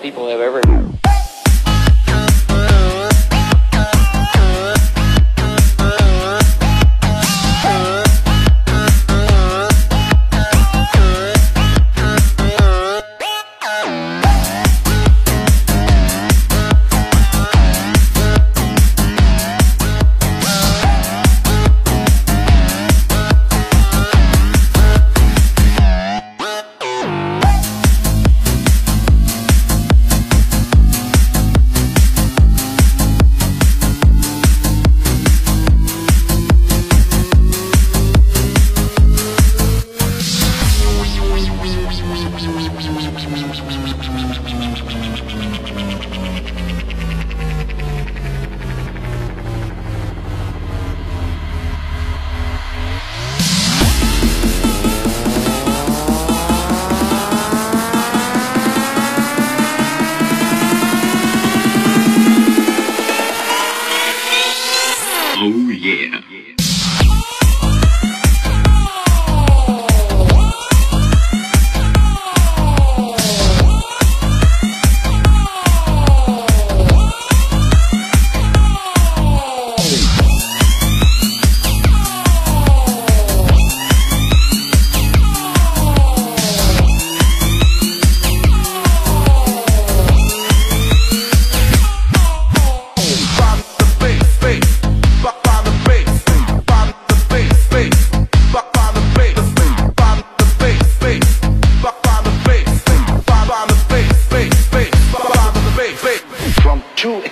people have ever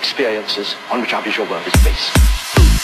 experiences on which our visual world is based.